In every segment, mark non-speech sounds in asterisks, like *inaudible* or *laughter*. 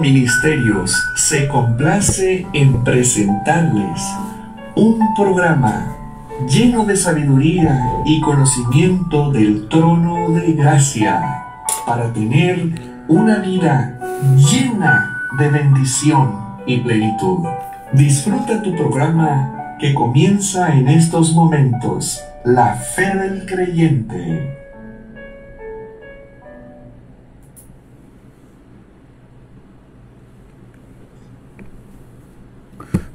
Ministerios se complace en presentarles un programa lleno de sabiduría y conocimiento del trono de gracia para tener una vida llena de bendición y plenitud. Disfruta tu programa que comienza en estos momentos, La Fe del Creyente.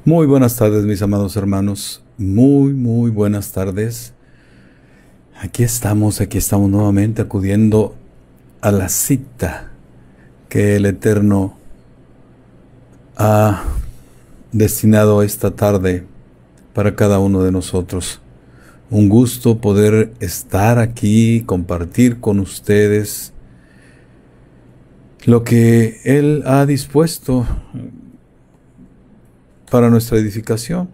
Muy buenas tardes, mis amados hermanos. Muy, muy buenas tardes. Aquí estamos, aquí estamos nuevamente acudiendo a la cita que el Eterno ha destinado esta tarde para cada uno de nosotros. Un gusto poder estar aquí, compartir con ustedes lo que Él ha dispuesto para nuestra edificación,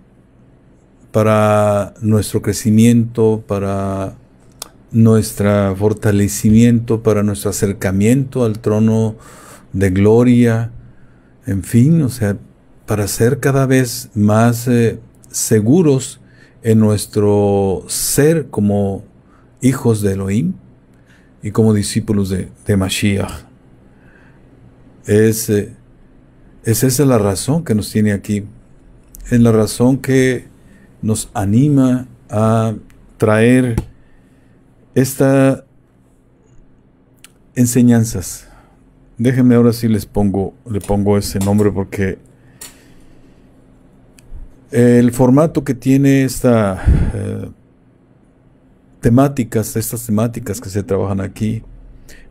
para nuestro crecimiento, para nuestro fortalecimiento, para nuestro acercamiento al trono de gloria, en fin, o sea, para ser cada vez más eh, seguros en nuestro ser como hijos de Elohim y como discípulos de, de Mashiach. Es, eh, es esa la razón que nos tiene aquí es la razón que nos anima a traer estas enseñanzas. Déjenme ahora sí les pongo, le pongo ese nombre porque el formato que tiene esta eh, temáticas, estas temáticas que se trabajan aquí,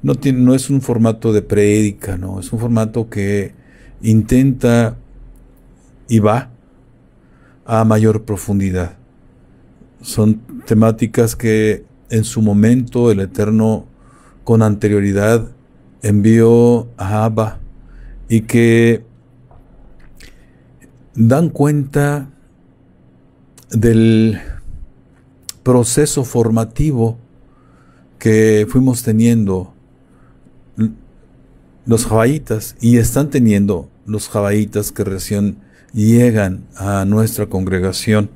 no, tiene, no es un formato de prédica, no, es un formato que intenta y va a mayor profundidad. Son temáticas que en su momento el Eterno con anterioridad envió a Abba y que dan cuenta del proceso formativo que fuimos teniendo los jabaitas y están teniendo los jabaitas que recién llegan a nuestra congregación,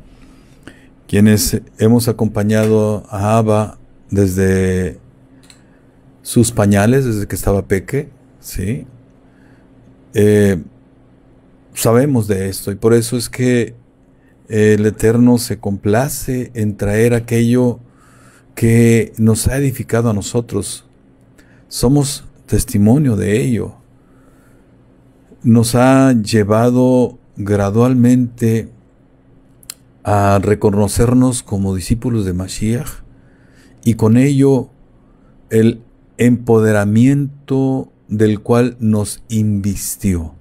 quienes hemos acompañado a Abba desde sus pañales, desde que estaba peque, ¿sí? Eh, sabemos de esto y por eso es que el Eterno se complace en traer aquello que nos ha edificado a nosotros. Somos testimonio de ello. Nos ha llevado gradualmente a reconocernos como discípulos de Mashiach y con ello el empoderamiento del cual nos invistió.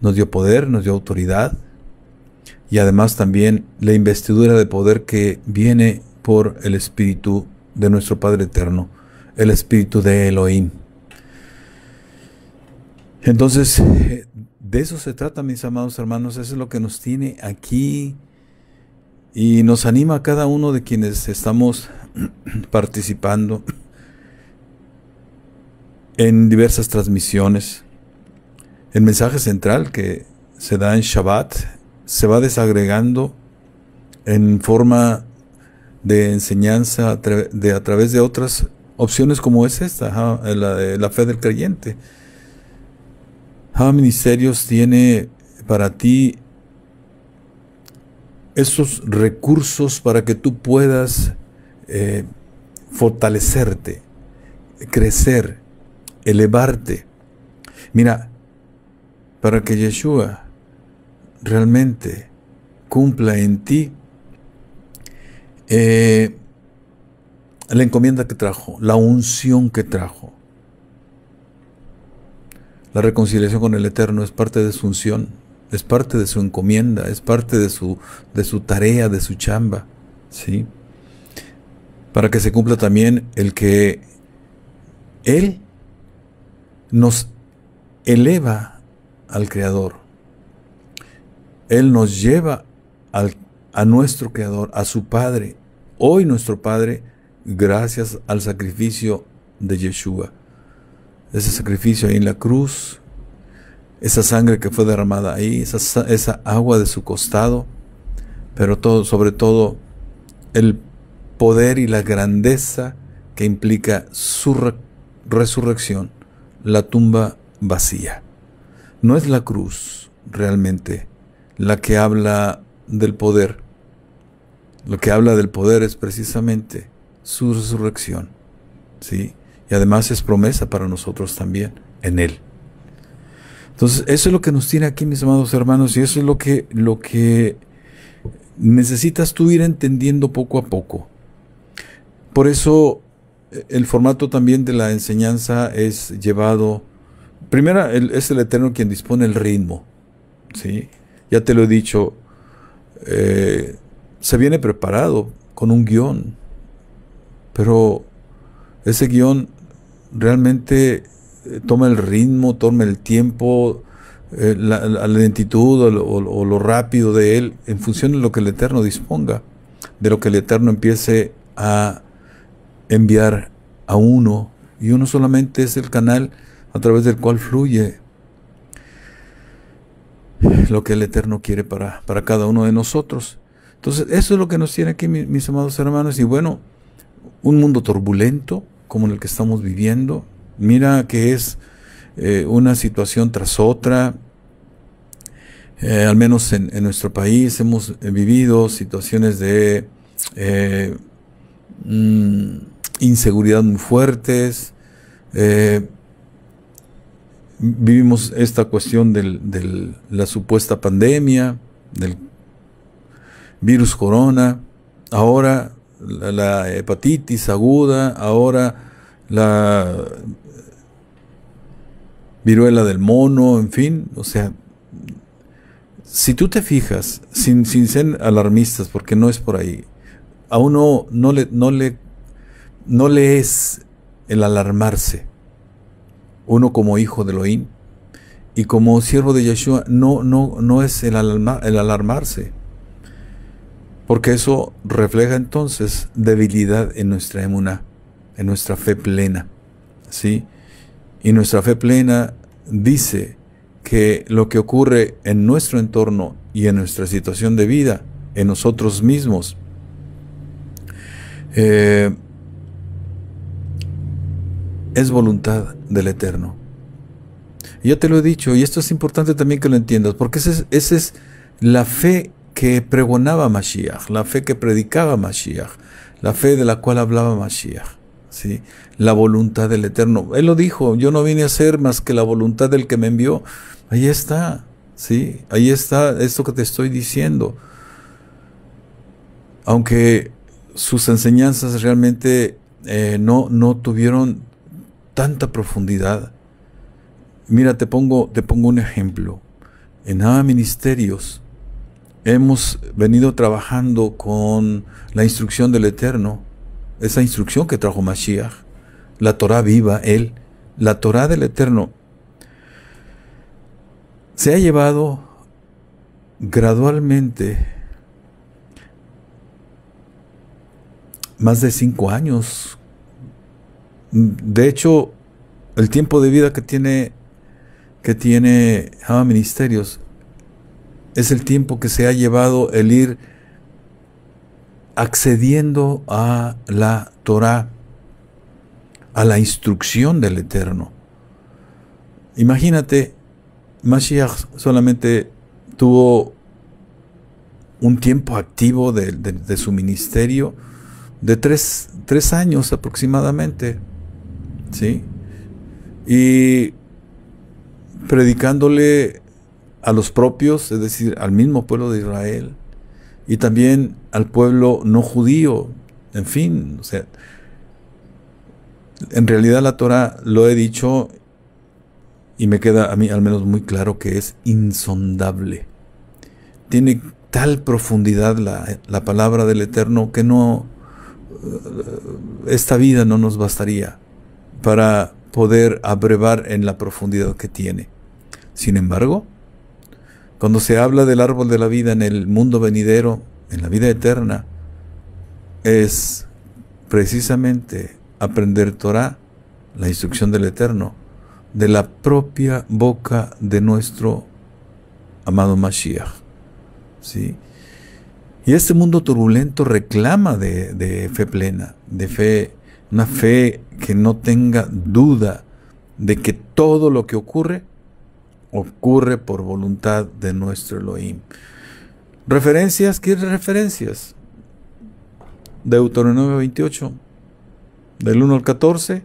Nos dio poder, nos dio autoridad y además también la investidura de poder que viene por el Espíritu de nuestro Padre Eterno, el Espíritu de Elohim. Entonces, de eso se trata, mis amados hermanos, eso es lo que nos tiene aquí y nos anima a cada uno de quienes estamos *clears throat* participando en diversas transmisiones. El mensaje central que se da en Shabbat se va desagregando en forma de enseñanza de, a través de otras opciones como es esta, la de la fe del creyente. Java Ministerios tiene para ti esos recursos para que tú puedas eh, fortalecerte, crecer, elevarte. Mira, para que Yeshua realmente cumpla en ti eh, la encomienda que trajo, la unción que trajo. La reconciliación con el Eterno es parte de su unción, es parte de su encomienda, es parte de su, de su tarea, de su chamba, ¿sí? Para que se cumpla también el que Él nos eleva al Creador. Él nos lleva al, a nuestro Creador, a su Padre, hoy nuestro Padre, gracias al sacrificio de Yeshua ese sacrificio ahí en la cruz, esa sangre que fue derramada ahí, esa, esa agua de su costado, pero todo, sobre todo el poder y la grandeza que implica su resurrección, la tumba vacía. No es la cruz realmente la que habla del poder. Lo que habla del poder es precisamente su resurrección. ¿sí? Y además es promesa para nosotros también en Él. Entonces, eso es lo que nos tiene aquí, mis amados hermanos, y eso es lo que, lo que necesitas tú ir entendiendo poco a poco. Por eso el formato también de la enseñanza es llevado, primero es el Eterno quien dispone el ritmo, ¿sí? Ya te lo he dicho, eh, se viene preparado con un guion, pero ese guion realmente eh, toma el ritmo, toma el tiempo, eh, la, lentitud o lo, rápido de él en función de lo que el Eterno disponga, de lo que el Eterno empiece a enviar a uno, y uno solamente es el canal a través del cual fluye lo que el Eterno quiere para, para cada uno de nosotros. Entonces, eso es lo que nos tiene aquí, mis, amados hermanos, y bueno, un mundo turbulento como el que estamos viviendo, mira que es eh, una situación tras otra, eh, al menos en, nuestro país hemos vivido situaciones de eh, mm, inseguridad muy fuertes. Eh, vivimos esta cuestión de la supuesta pandemia, del virus corona, ahora la, hepatitis aguda, ahora la viruela del mono, en fin, o sea, si tú te fijas, sin, sin ser alarmistas, porque no es por ahí, a uno no le, no le no le es el alarmarse. Uno como hijo de Elohim y como siervo de Yeshua no, no, no es el, el alarmarse. Porque eso refleja entonces debilidad en nuestra emuna, en nuestra fe plena. ¿sí? Y nuestra fe plena dice que lo que ocurre en nuestro entorno y en nuestra situación de vida, en nosotros mismos, eh, es voluntad del Eterno. Ya te lo he dicho, y esto es importante también que lo entiendas, porque esa es, esa es la fe que pregonaba Mashiach, la fe que predicaba Mashiach, la fe de la cual hablaba Mashiach. ¿sí? La voluntad del Eterno. Él lo dijo, yo no vine a ser más que la voluntad del que me envió. Ahí está, ¿sí? Ahí está esto que te estoy diciendo. Aunque sus enseñanzas realmente eh, no, no tuvieron tanta profundidad. Mira, te pongo, te pongo un ejemplo. En nada Ministerios hemos venido trabajando con la instrucción del Eterno, esa instrucción que trajo Mashiach, la Torah viva, Él, la Torah del Eterno. Se ha llevado gradualmente más de cinco años de hecho, el tiempo de vida que tiene que tiene Ministerios es el tiempo que se ha llevado el ir accediendo a la Torah, a la instrucción del Eterno. Imagínate, Mashiach solamente tuvo un tiempo activo de, su ministerio de tres, tres años aproximadamente. ¿sí? Y predicándole a los propios, es decir, al mismo pueblo de Israel, y también al pueblo no judío, en fin, o sea, en realidad la Torah lo he dicho y me queda a mí al menos muy claro que es insondable. Tiene tal profundidad la, la palabra del Eterno que no, esta vida no nos bastaría para poder abrevar en la profundidad que tiene. Sin embargo, cuando se habla del árbol de la vida en el mundo venidero, en la vida eterna, es precisamente aprender Torah, la instrucción del Eterno, de la propia boca de nuestro amado Mashiach. ¿sí? Y este mundo turbulento reclama de, de fe plena, de fe, una fe que no tenga duda de que todo lo que ocurre ocurre por voluntad de nuestro Elohim. Referencias, ¿qué referencias? Deuteronomio 28, del 1 al 14,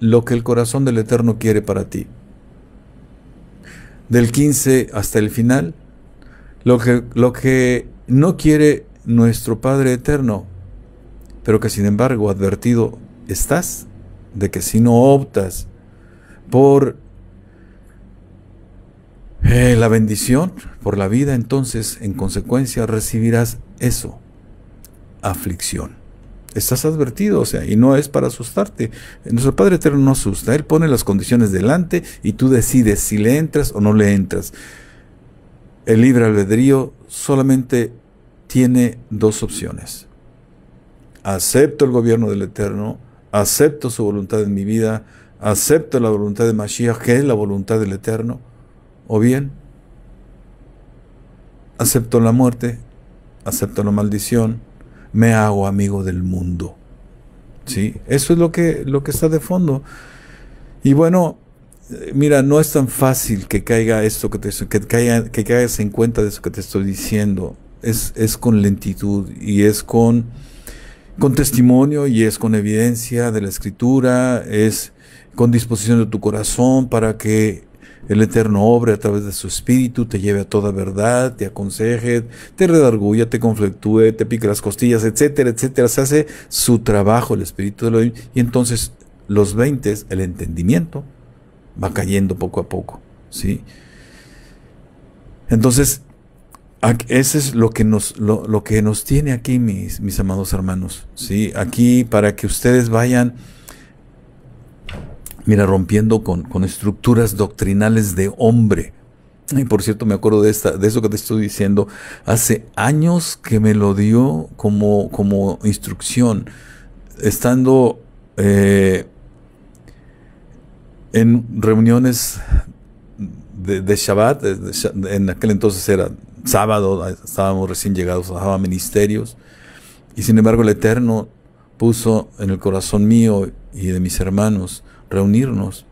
lo que el corazón del Eterno quiere para ti. Del 15 hasta el final, lo que, lo que no quiere nuestro Padre Eterno, pero que sin embargo advertido estás de que si no optas por eh, la bendición, por la vida, entonces en consecuencia recibirás eso, aflicción. Estás advertido, o sea, y no es para asustarte. Nuestro Padre Eterno no asusta, Él pone las condiciones delante y tú decides si le entras o no le entras. El libre albedrío solamente tiene dos opciones. Acepto el gobierno del Eterno, acepto su voluntad en mi vida, acepto la voluntad de Mashiach, que es la voluntad del Eterno, o bien acepto la muerte, acepto la maldición, me hago amigo del mundo. ¿Sí? Eso es lo que, lo que está de fondo. Y bueno, mira, no es tan fácil que caiga esto que te que caiga, que caigas en cuenta de eso que te estoy diciendo. Es, es con lentitud y es con, con testimonio y es con evidencia de la escritura, es con disposición de tu corazón para que el Eterno obre a través de su espíritu, te lleve a toda verdad, te aconseje, te redarguya, te conflictúe, te pique las costillas, etcétera, etcétera. Se hace su trabajo el espíritu de Elohim y entonces los 20, el entendimiento, va cayendo poco a poco, ¿sí? Entonces, ese es lo que nos, lo, que nos tiene aquí, mis, mis amados hermanos, ¿sí? Aquí para que ustedes vayan mira, rompiendo con, estructuras doctrinales de hombre. Y por cierto, me acuerdo de, esta, de eso que te estoy diciendo. Hace años que me lo dio como, como instrucción, estando eh, en reuniones de, Shabbat, en aquel entonces era sábado, estábamos recién llegados a Ministerios, y sin embargo el Eterno puso en el corazón mío y de mis hermanos reunirnos.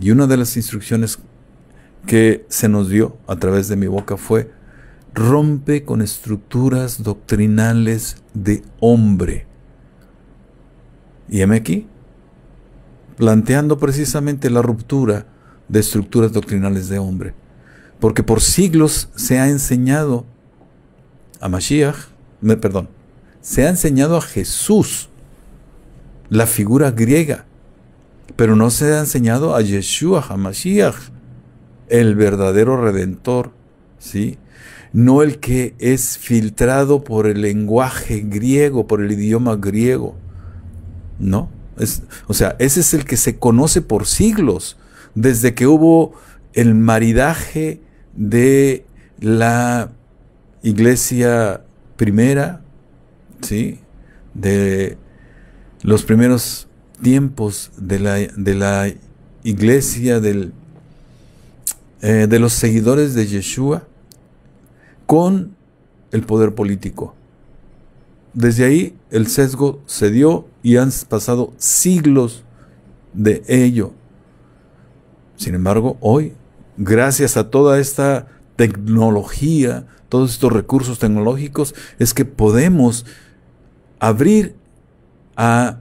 Y una de las instrucciones que se nos dio a través de mi boca fue, rompe con estructuras doctrinales de hombre. Y heme aquí, planteando precisamente la ruptura de estructuras doctrinales de hombre. Porque por siglos se ha enseñado a Mashiach, perdón, se ha enseñado a Jesús, la figura griega, pero no se ha enseñado a Yeshua HaMashiach, el verdadero redentor, ¿sí? No el que es filtrado por el lenguaje griego, por el idioma griego. No, es, o sea, ese es el que se conoce por siglos, desde que hubo el maridaje de la iglesia primera, ¿sí? De los primeros tiempos de la, de la iglesia, del, eh, de los seguidores de Yeshua, con el poder político. Desde ahí el sesgo se dio y han pasado siglos de ello. Sin embargo, hoy, gracias a toda esta tecnología, todos estos recursos tecnológicos, es que podemos abrir a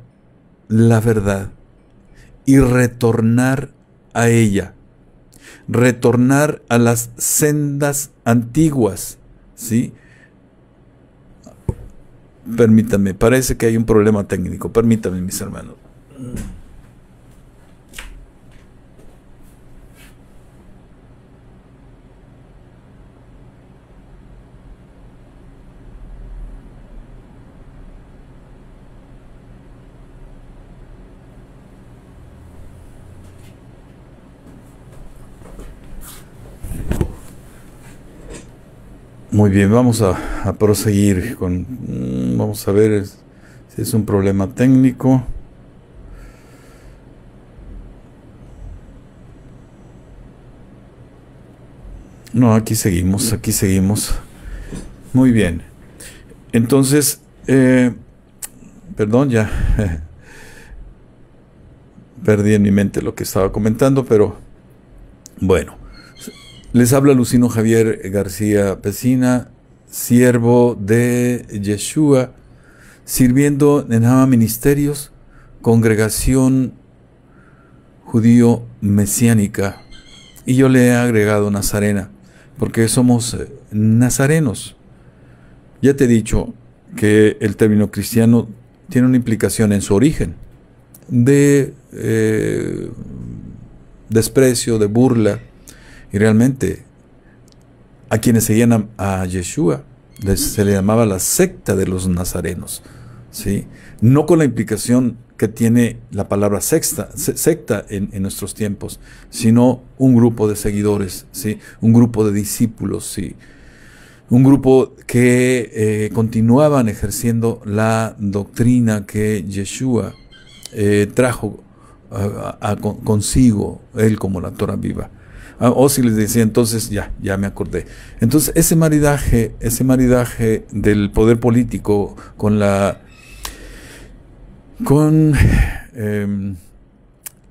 la verdad y retornar a ella, retornar a las sendas antiguas, ¿sí? Permítame, parece que hay un problema técnico, permítame mis hermanos. Muy bien, vamos a, proseguir con... Mm, vamos a ver si es un problema técnico. No, aquí seguimos, aquí seguimos. Muy bien. Entonces, eh, perdón, ya *laughs* perdí en mi mente lo que estaba comentando, pero bueno. Les habla Lucino Javier García Pesina, siervo de Yeshua, sirviendo en Hama Ministerios, congregación judío mesiánica, y yo le he agregado Nazarena, porque somos eh, nazarenos. Ya te he dicho que el término cristiano tiene una implicación en su origen de eh, desprecio, de burla, y realmente a quienes seguían a, Yeshua se le llamaba la secta de los nazarenos, ¿sí? no con la implicación que tiene la palabra secta en, nuestros tiempos, sino un grupo de seguidores, ¿sí? un grupo de discípulos, ¿sí? un grupo que eh, continuaban ejerciendo la doctrina que Yeshua eh, trajo consigo, él como la Torah viva. Ah, o si les decía entonces, ya, ya me acordé. Entonces, ese maridaje, ese maridaje del poder político con la con em,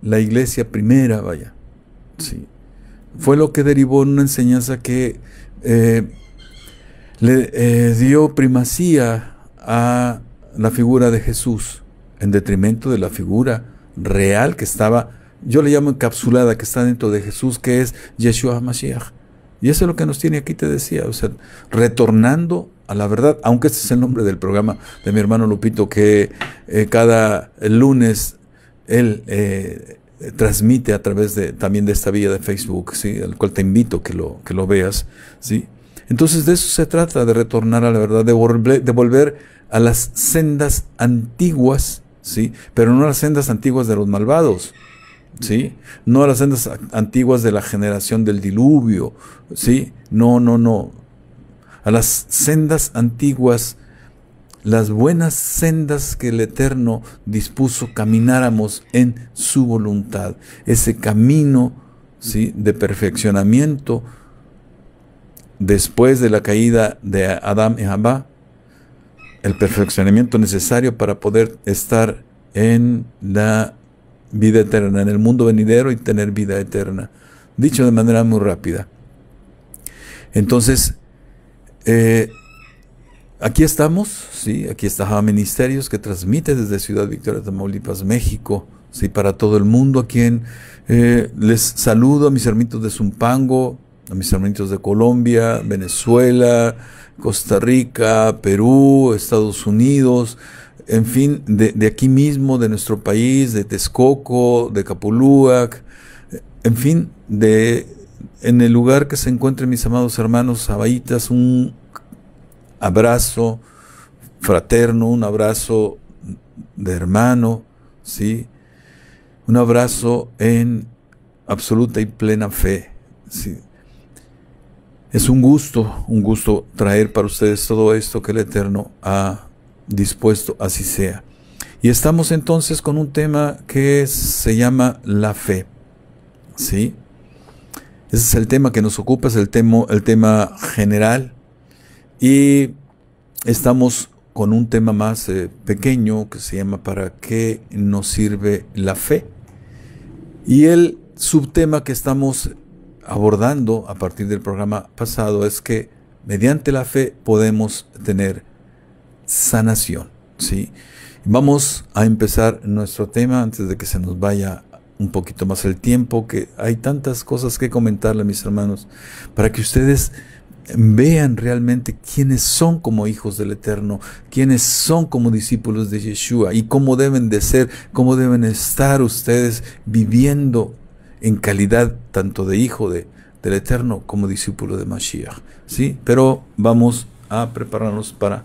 la iglesia primera, vaya, sí, fue lo que derivó en una enseñanza que eh, le eh, dio primacía a la figura de Jesús en detrimento de la figura real que estaba, yo le llamo encapsulada, que está dentro de Jesús, que es Yeshua Mashiach. Y eso es lo que nos tiene aquí, te decía, o sea, retornando a la verdad, aunque este es el nombre del programa de mi hermano Lupito, que eh, cada lunes él eh, transmite a través de también de esta vía de Facebook, ¿sí? al cual te invito que lo, que lo veas. ¿sí? Entonces de eso se trata, de retornar a la verdad, de volver, de volver a las sendas antiguas, ¿sí? pero no a las sendas antiguas de los malvados. ¿Sí? No a las sendas antiguas de la generación del diluvio, ¿sí? No, no, no a las sendas antiguas, las buenas sendas que el Eterno dispuso camináramos en su voluntad. Ese camino ¿sí? de perfeccionamiento después de la caída de Adán y Abba, el perfeccionamiento necesario para poder estar en la vida eterna, en el mundo venidero y tener vida eterna. Dicho de manera muy rápida. Entonces, eh, aquí estamos, sí, aquí está Ministerios que transmite desde Ciudad Victoria, Tamaulipas, México, sí, para todo el mundo, a quien eh, les saludo a mis hermanitos de Zumpango, a mis hermanitos de Colombia, Venezuela, Costa Rica, Perú, Estados Unidos, en fin, de, aquí mismo, de nuestro país, de Texcoco, de Capulúac, en fin, de en el lugar que se encuentren mis amados hermanos abaitas, un abrazo fraterno, un abrazo de hermano, ¿sí? Un abrazo en absoluta y plena fe, ¿sí? Es un gusto, un gusto traer para ustedes todo esto que el Eterno ha dispuesto, así sea. Y estamos entonces con un tema que se llama la fe, ¿sí? Ese es el tema que nos ocupa, es el tema, el tema general. Y estamos con un tema más eh, pequeño que se llama ¿Para qué nos sirve la fe? Y el subtema que estamos abordando a partir del programa pasado es que mediante la fe podemos tener sanación. ¿sí? Vamos a empezar nuestro tema antes de que se nos vaya un poquito más el tiempo, que hay tantas cosas que comentarle, mis hermanos, para que ustedes vean realmente quiénes son como hijos del Eterno, quiénes son como discípulos de Yeshua y cómo deben de ser, cómo deben estar ustedes viviendo en calidad tanto de hijo de, del Eterno como discípulo de Mashiach. ¿sí? Pero vamos a prepararnos para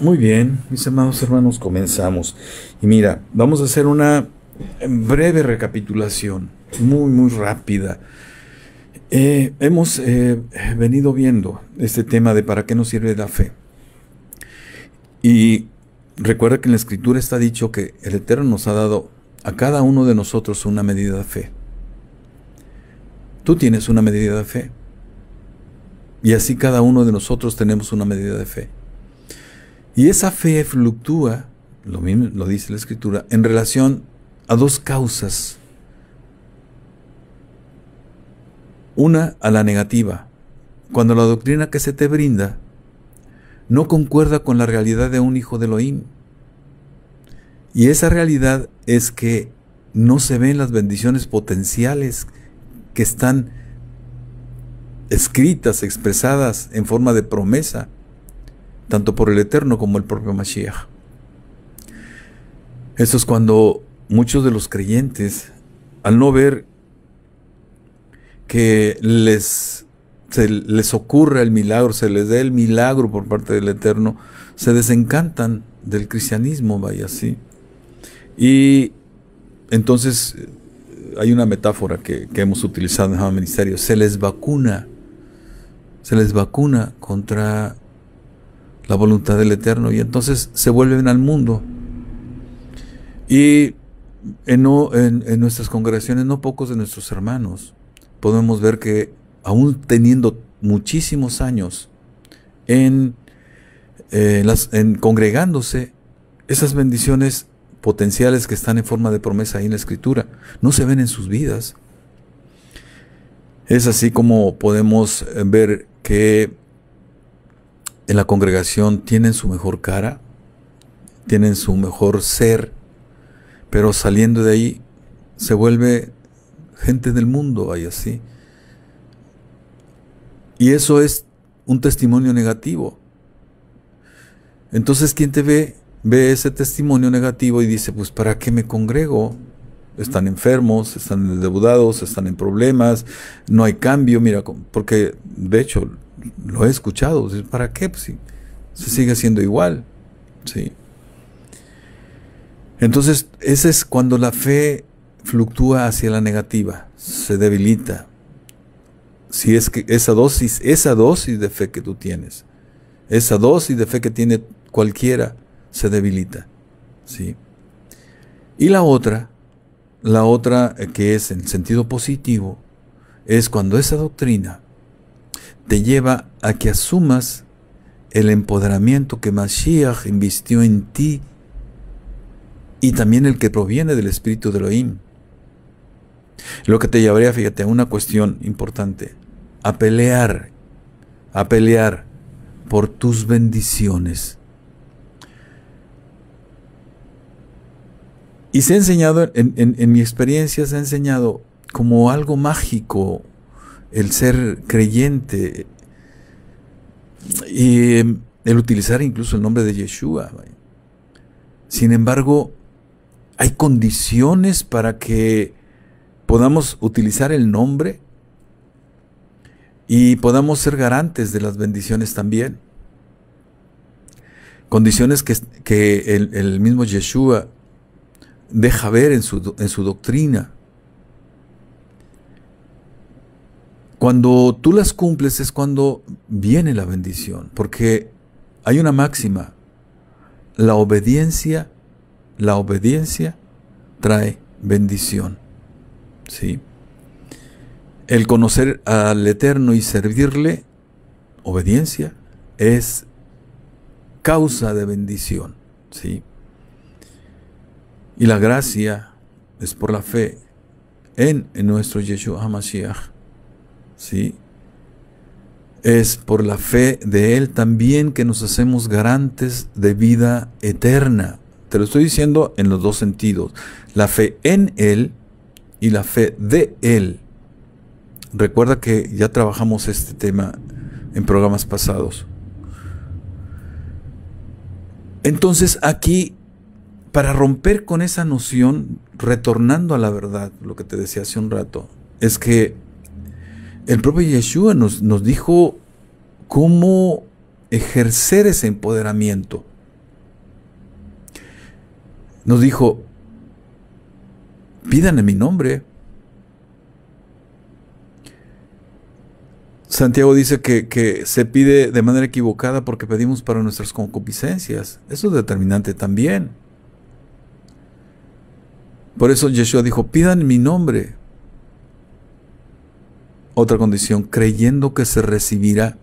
Muy bien, mis amados hermanos, comenzamos. Y mira, vamos a hacer una breve recapitulación, muy, muy rápida. Eh, hemos eh, venido viendo este tema de para qué nos sirve la fe. Y recuerda que en la escritura está dicho que el Eterno nos ha dado a cada uno de nosotros una medida de fe. Tú tienes una medida de fe. Y así cada uno de nosotros tenemos una medida de fe. Y esa fe fluctúa, lo mismo lo dice la escritura, en relación a dos causas. Una a la negativa, cuando la doctrina que se te brinda no concuerda con la realidad de un hijo de Elohim. Y esa realidad es que no se ven las bendiciones potenciales que están escritas, expresadas en forma de promesa tanto por el Eterno como el propio Mashiach. Eso es cuando muchos de los creyentes, al no ver que les, se les ocurra el milagro, se les dé el milagro por parte del Eterno, se desencantan del cristianismo, vaya así. Y entonces hay una metáfora que, que hemos utilizado en el ministerio, se les vacuna, se les vacuna contra la voluntad del Eterno y entonces se vuelven al mundo. Y en, nuestras congregaciones, no pocos de nuestros hermanos, podemos ver que aún teniendo muchísimos años en, eh, en congregándose, esas bendiciones potenciales que están en forma de promesa ahí en la escritura, no se ven en sus vidas. Es así como podemos ver que en la congregación tienen su mejor cara, tienen su mejor ser, pero saliendo de ahí se vuelve gente del mundo, vaya así. Y eso es un testimonio negativo. Entonces, quien te ve, ve ese testimonio negativo y dice, pues, ¿para qué me congrego? Están enfermos, están endeudados, están en problemas, no hay cambio, mira, porque de hecho lo he escuchado. ¿Para qué? Pues se sigue haciendo igual. ¿sí? Entonces, ese es cuando la fe fluctúa hacia la negativa, se debilita. Si es que esa dosis, esa dosis de fe que tú tienes, esa dosis de fe que tiene cualquiera, se debilita. ¿sí? Y la otra, la otra que es en sentido positivo, es cuando esa doctrina te lleva a que asumas el empoderamiento que Mashiach invistió en ti y también el que proviene del espíritu de Elohim. Lo que te llevaría, fíjate, a una cuestión importante, a pelear, a pelear por tus bendiciones. Y se ha enseñado, en, en mi experiencia, se ha enseñado como algo mágico, el ser creyente y el utilizar incluso el nombre de Yeshua. Sin embargo, hay condiciones para que podamos utilizar el nombre y podamos ser garantes de las bendiciones también. Condiciones que, el, mismo Yeshua deja ver en su, en su doctrina. Cuando tú las cumples es cuando viene la bendición, porque hay una máxima, la obediencia, la obediencia trae bendición. ¿Sí? El conocer al Eterno y servirle, obediencia, es causa de bendición. ¿Sí? Y la gracia es por la fe en, en nuestro Yeshua HaMashiach. ¿Sí? Es por la fe de Él también que nos hacemos garantes de vida eterna. Te lo estoy diciendo en los dos sentidos. La fe en Él y la fe de Él. Recuerda que ya trabajamos este tema en programas pasados. Entonces aquí, para romper con esa noción, retornando a la verdad, lo que te decía hace un rato, es que el propio Yeshua nos, nos dijo cómo ejercer ese empoderamiento. nos dijo, pidan en mi nombre. Santiago dice que, que, se pide de manera equivocada porque pedimos para nuestras concupiscencias. Eso es determinante también. Por eso Yeshua dijo, pidan en mi nombre. Otra condición, creyendo que se recibirá.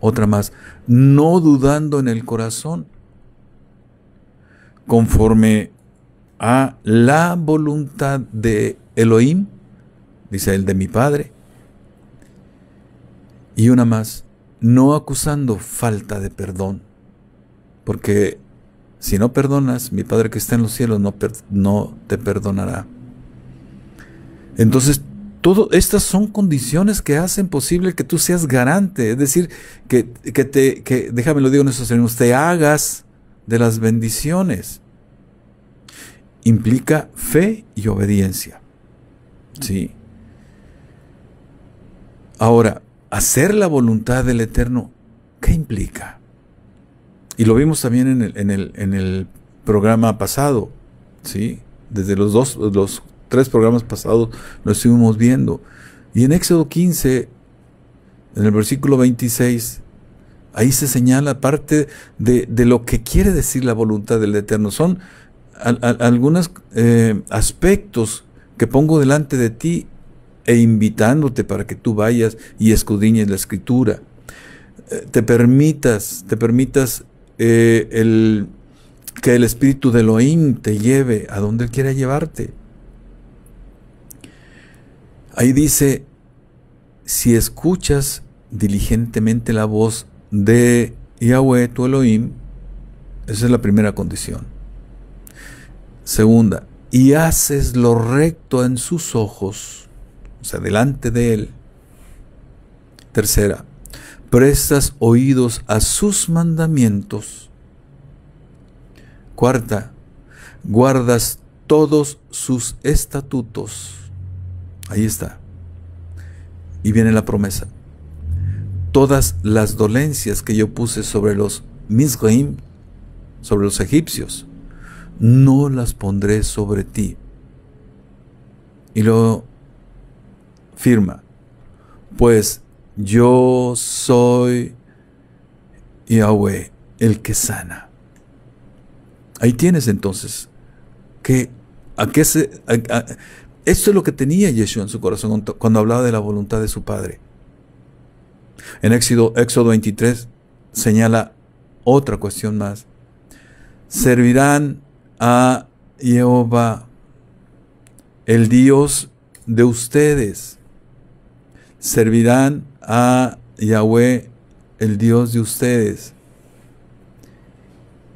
Otra más, no dudando en el corazón, conforme a la voluntad de Elohim, dice el de mi Padre. Y una más, no acusando falta de perdón, porque si no perdonas, mi Padre que está en los cielos no, no te perdonará. Entonces, todas estas son condiciones que hacen posible que tú seas garante, es decir, que, que te, que, déjame lo digo en estos términos, te hagas de las bendiciones. Implica fe y obediencia. Sí. Ahora, hacer la voluntad del Eterno, ¿qué implica? Y lo vimos también en el, en el, en el programa pasado, ¿sí? Desde los dos, los tres programas pasados lo estuvimos viendo. Y en Éxodo 15, en el versículo 26, ahí se señala parte de, de lo que quiere decir la voluntad del Eterno. Son algunos eh, aspectos que pongo delante de ti e invitándote para que tú vayas y escudriñes la escritura. Eh, te permitas, te permitas eh, el, que el espíritu de Elohim te lleve a donde Él quiera llevarte. Ahí dice, si escuchas diligentemente la voz de Yahweh, tu Elohim, esa es la primera condición. Segunda, y haces lo recto en sus ojos o sea, delante de Él. Tercera, prestas oídos a sus mandamientos. Cuarta, guardas todos sus estatutos. Ahí está. Y viene la promesa. Todas las dolencias que yo puse sobre los Mizraim, sobre los egipcios, no las pondré sobre ti. Y luego firma, pues yo soy Yahweh, el que sana. Ahí tienes entonces que a qué se esto es lo que tenía Yeshua en su corazón cuando hablaba de la voluntad de su Padre. En Éxodo, Éxodo 23 señala otra cuestión más. Servirán a Jehová, el Dios de ustedes servirán a Yahweh, el Dios de ustedes.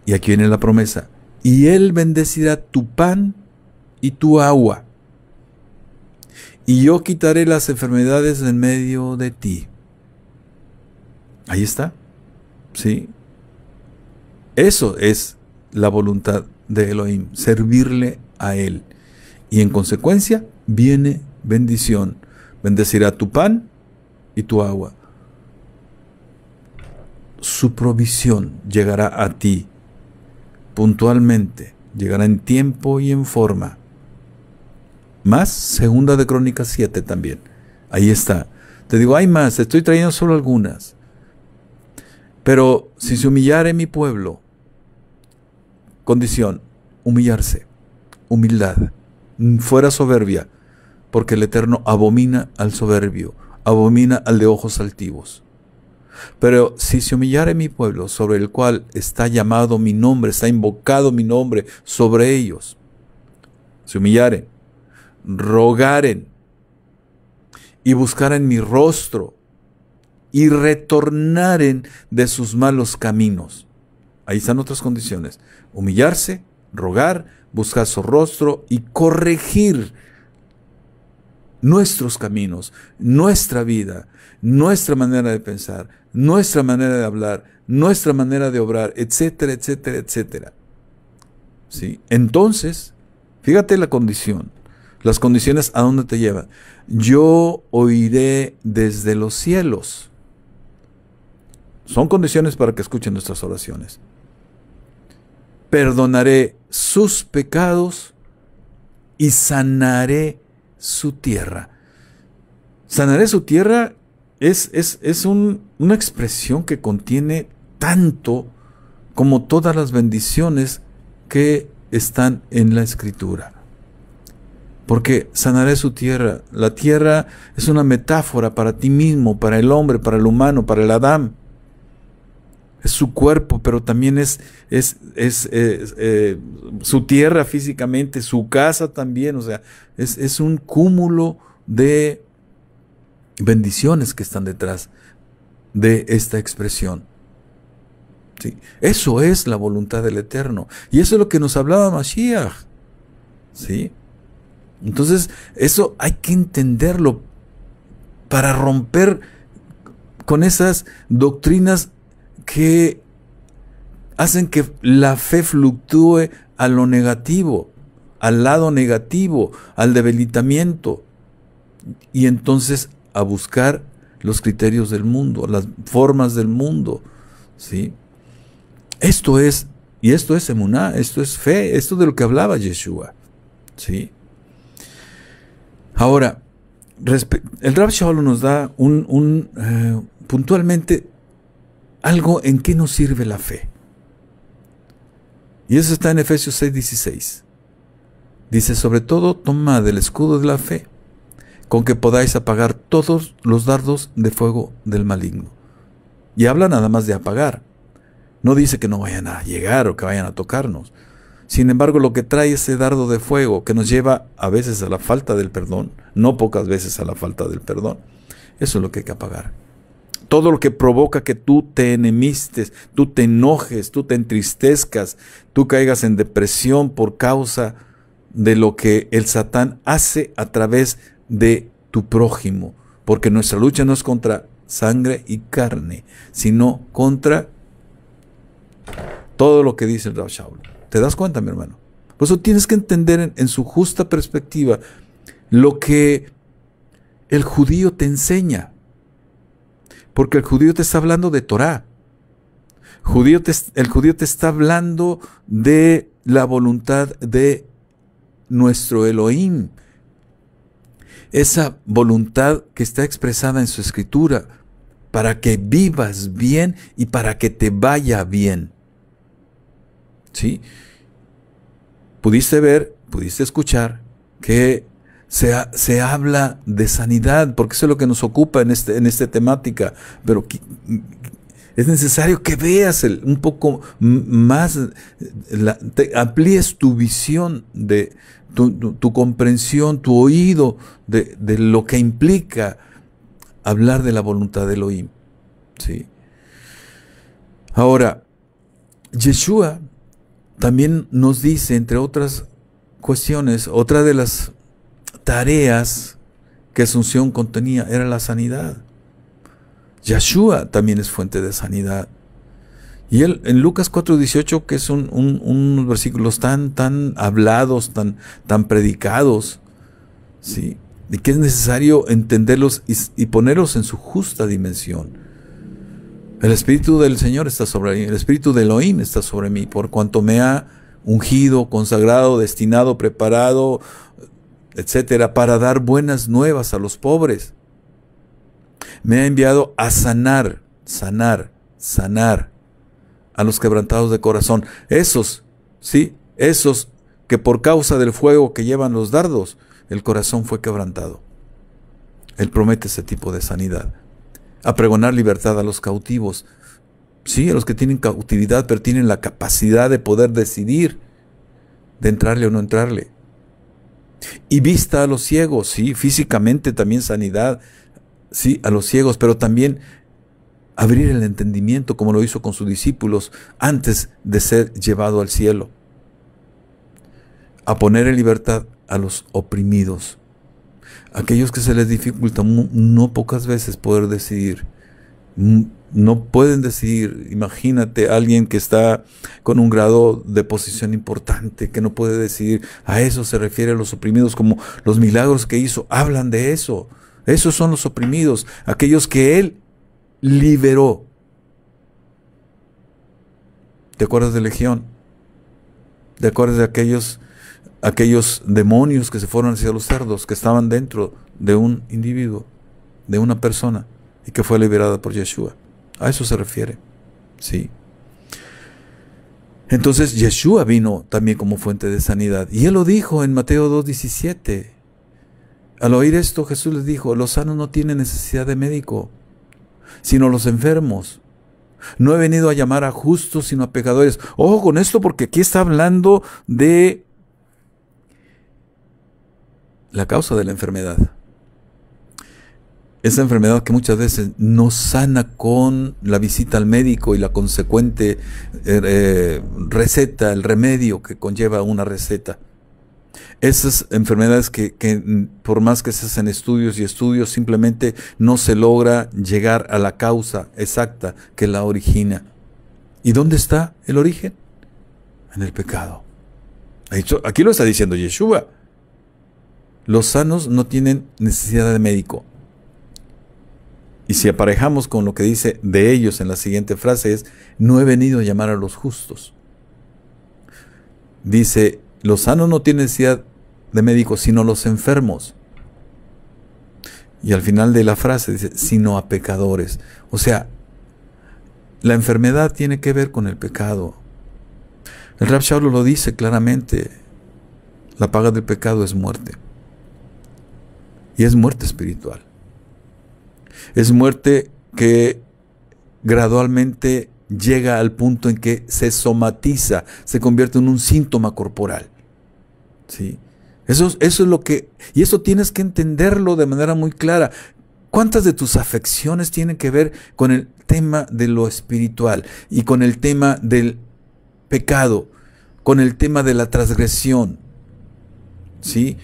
Y aquí viene la promesa. Y Él bendecirá tu pan y tu agua. Y yo quitaré las enfermedades en medio de ti. Ahí está. ¿Sí? Eso es la voluntad de Elohim, servirle a Él. Y en consecuencia viene bendición bendecirá tu pan y tu agua. Su provisión llegará a ti puntualmente, llegará en tiempo y en forma. Más, segunda de Crónicas 7 también. Ahí está. Te digo, hay más, estoy trayendo solo algunas. Pero si se humillare mi pueblo, condición, humillarse, humildad, fuera soberbia, porque el Eterno abomina al soberbio, abomina al de ojos altivos. Pero si se humillare mi pueblo, sobre el cual está llamado mi nombre, está invocado mi nombre sobre ellos, se humillaren, rogaren y buscaren mi rostro y retornaren de sus malos caminos. Ahí están otras condiciones. Humillarse, rogar, buscar su rostro y corregir nuestros caminos, nuestra vida, nuestra manera de pensar, nuestra manera de hablar, nuestra manera de obrar, etcétera, etcétera, etcétera. ¿Sí? Entonces, fíjate la condición. Las condiciones a dónde te llevan. Yo oiré desde los cielos. Son condiciones para que escuchen nuestras oraciones. perdonaré sus pecados y sanaré su tierra. Sanaré su tierra es, es, es una expresión que contiene tanto como todas las bendiciones que están en la escritura. Porque sanaré su tierra. La tierra es una metáfora para ti mismo, para el hombre, para el humano, para el Adán. Es su cuerpo, pero también es, eh, su tierra físicamente, su casa también. O sea, es, es un cúmulo de bendiciones que están detrás de esta expresión. ¿Sí? Eso es la voluntad del Eterno. Y eso es lo que nos hablaba Mashiach. ¿Sí? Entonces, eso hay que entenderlo para romper con esas doctrinas que hacen que la fe fluctúe a lo negativo, al lado negativo, al debilitamiento. Y entonces a buscar los criterios del mundo, las formas del mundo. ¿sí? Esto es, y esto es emuná, esto es fe, esto de lo que hablaba Yeshua. ¿sí? Ahora, el Rab Shaul nos da un, eh, puntualmente algo en qué nos sirve la fe. Y eso está en Efesios 6:16. Dice, sobre todo, toma del escudo de la fe con que podáis apagar todos los dardos de fuego del maligno. Y habla nada más de apagar. No dice que no vayan a llegar o que vayan a tocarnos. Sin embargo, lo que trae ese dardo de fuego que nos lleva a veces a la falta del perdón, no pocas veces a la falta del perdón, eso es lo que hay que apagar. Todo lo que provoca que tú te enemistes, tú te enojes, tú te entristezcas, tú caigas en depresión por causa de lo que el Satán hace a través de tu prójimo, porque nuestra lucha no es contra sangre y carne, sino contra todo lo que dice el Rav. ¿Te das cuenta, mi hermano? Por eso tienes que entender en, su justa perspectiva lo que el judío te enseña. Porque el judío te está hablando de Torah. Judío el judío te está hablando de la voluntad de nuestro Elohim, esa voluntad que está expresada en su escritura, para que vivas bien y para que te vaya bien. ¿Sí? Pudiste ver, pudiste escuchar que se, se, habla de sanidad, porque eso es lo que nos ocupa en, este, en esta temática, pero es necesario que veas un poco más, amplíes tu visión de, tu, comprensión, tu oído de, lo que implica hablar de la voluntad de Elohim. ¿sí? Ahora, Yeshua también nos dice, entre otras cuestiones, otra de las tareas que Asunción contenía era la sanidad. Yeshua también es fuente de sanidad. Y él, en Lucas 4:18, que es un, unos versículos tan, tan hablados, tan, tan predicados, ¿sí? que es necesario entenderlos y, ponerlos en su justa dimensión. El Espíritu del Señor está sobre mí, el Espíritu de Elohim está sobre mí, por cuanto me ha ungido, consagrado, destinado, preparado, etcétera, para dar buenas nuevas a los pobres. Me ha enviado a sanar, sanar, sanar a los quebrantados de corazón. Esos, sí, esos que por causa del fuego que llevan los dardos, el corazón fue quebrantado. Él promete ese tipo de sanidad. A pregonar libertad a los cautivos. Sí, a los que tienen cautividad, pero tienen la capacidad de poder decidir de entrarle o no entrarle. Y vista a los ciegos, sí, físicamente también sanidad, sí, a los ciegos, pero también abrir el entendimiento como lo hizo con sus discípulos antes de ser llevado al cielo, a poner en libertad a los oprimidos, aquellos que se les dificulta no pocas veces poder decidir, no pueden decidir, imagínate alguien que está con un grado de posición importante, que no puede decidir, a eso se refiere a los oprimidos, como los milagros que hizo, hablan de eso, esos son los oprimidos, aquellos que él liberó. ¿Te acuerdas de Legión? de acuerdo de aquellos, aquellos demonios que se fueron hacia los cerdos, que estaban dentro de un individuo, de una persona, y que fue liberada por Yeshua. A eso se refiere. Sí. Entonces Yeshua vino también como fuente de sanidad. Y él lo dijo en Mateo 2.17. Al oír esto Jesús les dijo, los sanos no tienen necesidad de médico, sino los enfermos. No he venido a llamar a justos, sino a pecadores. Ojo con esto porque aquí está hablando de la causa de la enfermedad. Esa enfermedad que muchas veces no sana con la visita al médico y la consecuente eh, eh, receta, el remedio que conlleva una receta. Esas enfermedades que, por más que se hacen estudios y estudios, simplemente no se logra llegar a la causa exacta que la origina. ¿Y dónde está el origen? En el pecado. Aquí lo está diciendo Yeshua. Los sanos no tienen necesidad de médico. Y si aparejamos con lo que dice de ellos en la siguiente frase es, no he venido a llamar a los justos. Dice, los sanos no tienen necesidad de médicos, sino los enfermos. Y al final de la frase dice, sino a pecadores. O sea, la enfermedad tiene que ver con el pecado. El Rab lo dice claramente, la paga del pecado es muerte. Y es muerte espiritual. Es muerte que gradualmente llega al punto en que se somatiza, se convierte en un síntoma corporal. ¿Sí? Eso, eso es lo que... Y eso tienes que entenderlo de manera muy clara. ¿Cuántas de tus afecciones tienen que ver con el tema de lo espiritual y con el tema del pecado, con el tema de la transgresión? ¿Sí?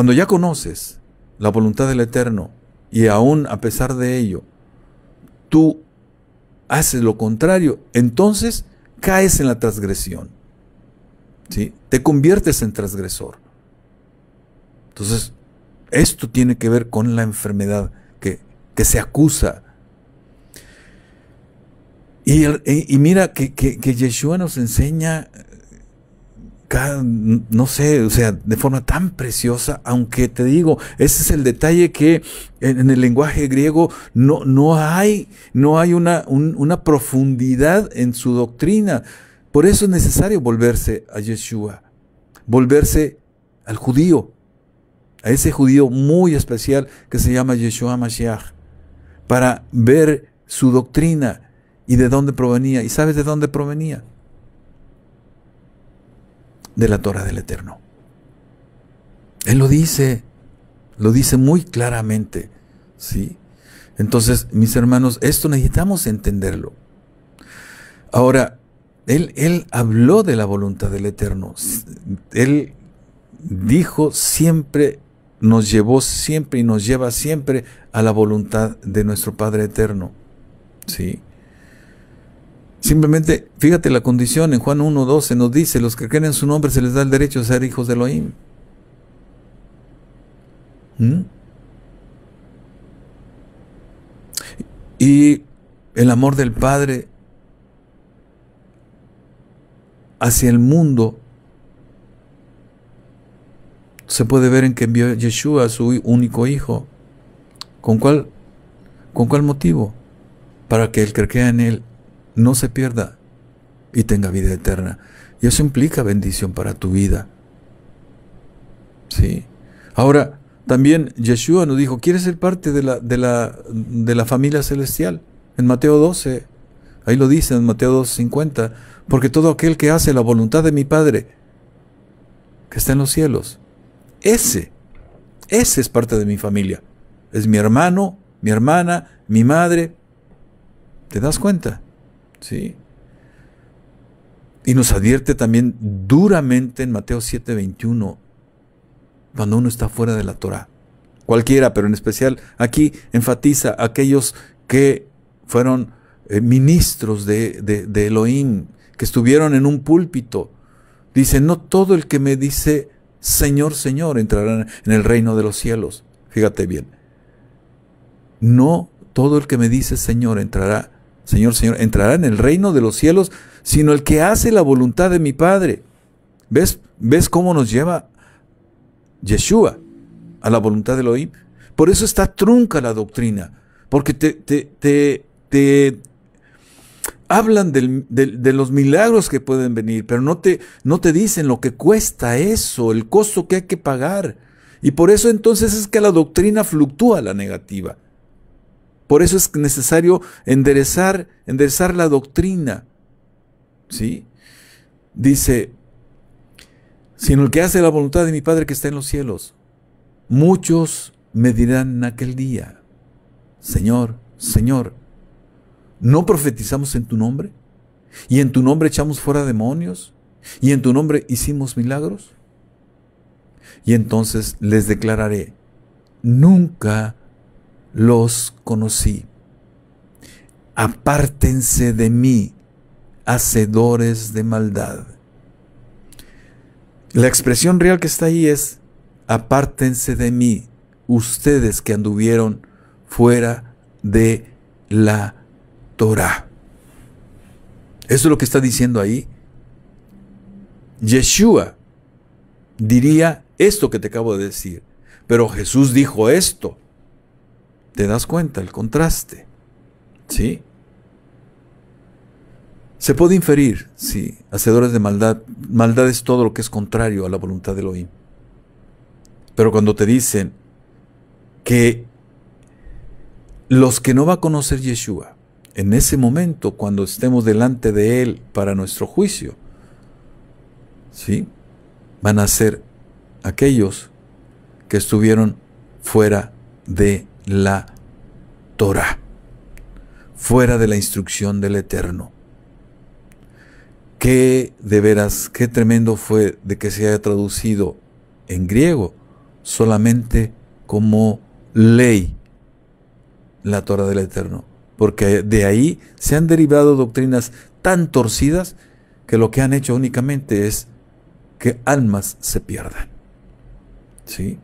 Cuando ya conoces la voluntad del Eterno, y aún a pesar de ello, tú haces lo contrario, entonces caes en la transgresión. ¿sí? Te conviertes en transgresor. Entonces, esto tiene que ver con la enfermedad que, que se acusa. Y, mira que, que, que Yeshua nos enseña no sé, o sea, de forma tan preciosa, aunque te digo, ese es el detalle que en, el lenguaje griego no, no hay, no hay una, una profundidad en su doctrina. Por eso es necesario volverse a Yeshua, volverse al judío, a ese judío muy especial que se llama Yeshua Mashiach, para ver su doctrina y de dónde provenía. ¿Y sabes de dónde provenía? De la Torah del Eterno. Él lo dice, lo dice muy claramente, ¿sí? Entonces, mis hermanos, esto necesitamos entenderlo. Ahora, él, él habló de la voluntad del Eterno. Él dijo siempre, nos llevó siempre y nos lleva siempre a la voluntad de nuestro Padre Eterno. ¿Sí? Simplemente, fíjate la condición, en Juan 1.12 nos dice, los que creen en su nombre se les da el derecho a ser hijos de Elohim. ¿Mm? Y el amor del Padre hacia el mundo se puede ver en que envió Yeshua a su único hijo. ¿Con cuál, ¿Con cuál motivo? Para que el que crea en él no se pierda y tenga vida eterna. Y eso implica bendición para tu vida. ¿Sí? Ahora, también Yeshua nos dijo, ¿quieres ser parte de la, de la, de la familia celestial? En Mateo 12, ahí lo dice en Mateo 12, 50, porque todo aquel que hace la voluntad de mi Padre, que está en los cielos, ese, ese es parte de mi familia. Es mi hermano, mi hermana, mi madre. ¿Te das cuenta? ¿Sí? Y nos advierte también duramente en Mateo 7:21, cuando uno está fuera de la Torah. Cualquiera, pero en especial aquí enfatiza a aquellos que fueron eh, ministros de, de, Elohim, que estuvieron en un púlpito. Dice, no todo el que me dice Señor, Señor entrará en el reino de los cielos. Fíjate bien. No todo el que me dice Señor entrará Señor, Señor, entrará en el reino de los cielos, sino el que hace la voluntad de mi Padre. ¿Ves, ¿Ves cómo nos lleva Yeshua a la voluntad de Elohim? Por eso está trunca la doctrina, porque te, te, te, hablan de los milagros que pueden venir, pero no te, no te dicen lo que cuesta eso, el costo que hay que pagar. Y por eso entonces es que la doctrina fluctúa a la negativa. Por eso es necesario enderezar, enderezar la doctrina. ¿Sí? Dice, sino el que hace la voluntad de mi Padre que está en los cielos. Muchos me dirán en aquel día, Señor, Señor, ¿no profetizamos en tu nombre? ¿Y en tu nombre echamos fuera demonios? ¿Y en tu nombre hicimos milagros? Y entonces les declararé, nunca los conocí. Apártense de mí, hacedores de maldad. La expresión real que está ahí es, apártense de mí, ustedes que anduvieron fuera de la Torah. Eso es lo que está diciendo ahí. Yeshua diría esto que te acabo de decir, pero Jesús dijo esto. ¿Te das cuenta el contraste? ¿Sí? Se puede inferir, sí, hacedores de maldad. Maldad es todo lo que es contrario a la voluntad de Elohim. Pero cuando te dicen que los que no va a conocer Yeshua, en ese momento, cuando estemos delante de Él para nuestro juicio, ¿sí? van a ser aquellos que estuvieron fuera de la Torah, fuera de la instrucción del Eterno. Qué de veras, qué tremendo fue de que se haya traducido en griego solamente como ley la Torah del Eterno, porque de ahí se han derivado doctrinas tan torcidas que lo que han hecho únicamente es que almas se pierdan. ¿Sí?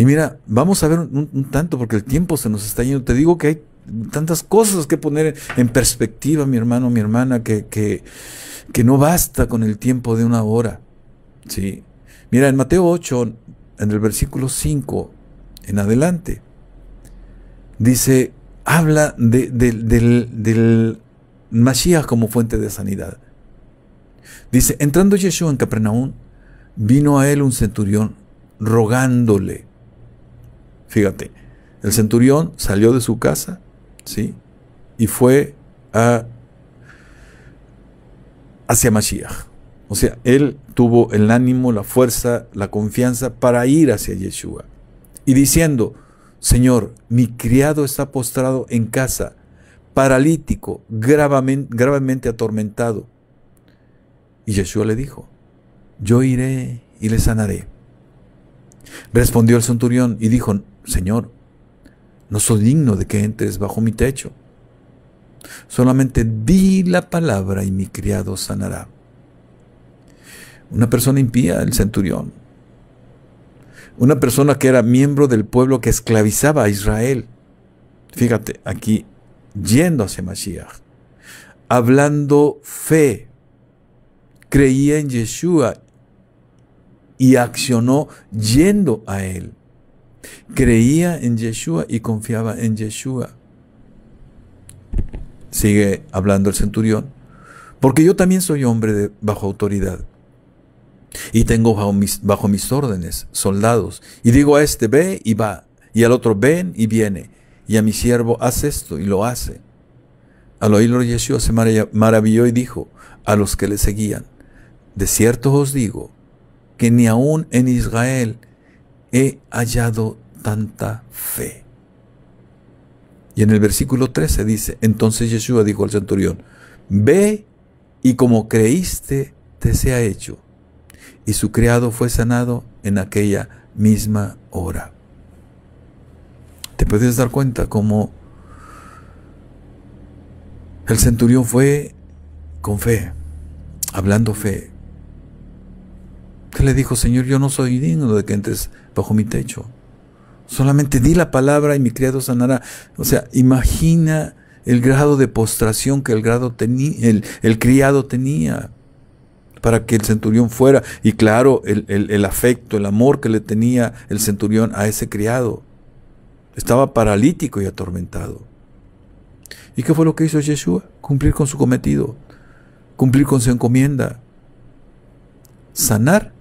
Y mira, vamos a ver un, tanto porque el tiempo se nos está yendo. Te digo que hay tantas cosas que poner en perspectiva, mi hermano, mi hermana, que, que, no basta con el tiempo de una hora. ¿sí? Mira, en Mateo 8, en el versículo 5 en adelante, dice, habla de, del, del Mashiach como fuente de sanidad. Dice, entrando Yeshua en Capernaum, vino a él un centurión rogándole Fíjate, el centurión salió de su casa, ¿sí? Y fue hacia Mashiach. O sea, él tuvo el ánimo, la fuerza, la confianza para ir hacia Yeshua. Y diciendo, Señor, mi criado está postrado en casa, paralítico, gravemente, gravemente atormentado. Y Yeshua le dijo, yo iré y le sanaré. Respondió el centurión y dijo, Señor, no soy digno de que entres bajo mi techo. Solamente di la palabra y mi criado sanará. Una persona impía, el centurión. Una persona que era miembro del pueblo que esclavizaba a Israel. Fíjate, aquí, yendo hacia Mashiach. Hablando fe. Creía en Yeshua y accionó yendo a él. Creía en Yeshua y confiaba en Yeshua. Sigue hablando el centurión. Porque yo también soy hombre de, bajo autoridad. Y tengo bajo mis, bajo mis órdenes soldados. Y digo a este, ve y va. Y al otro, ven y viene. Y a mi siervo, haz esto y lo hace. Al oírlo Yeshua se maravilló y dijo a los que le seguían, de cierto os digo que ni aún en Israel he hallado tanta fe. Y en el versículo 13 dice, entonces Yeshua dijo al centurión, ve y como creíste te sea hecho. Y su criado fue sanado en aquella misma hora. Te puedes dar cuenta cómo el centurión fue con fe, hablando fe. ¿Qué le dijo, Señor, yo no soy digno de que entres bajo mi techo. Solamente di la palabra y mi criado sanará. O sea, imagina el grado de postración que el, grado el, el criado tenía para que el centurión fuera. Y claro, el, el, afecto, el amor que le tenía el centurión a ese criado. Estaba paralítico y atormentado. ¿Y qué fue lo que hizo Yeshua? Cumplir con su cometido, cumplir con su encomienda, sanar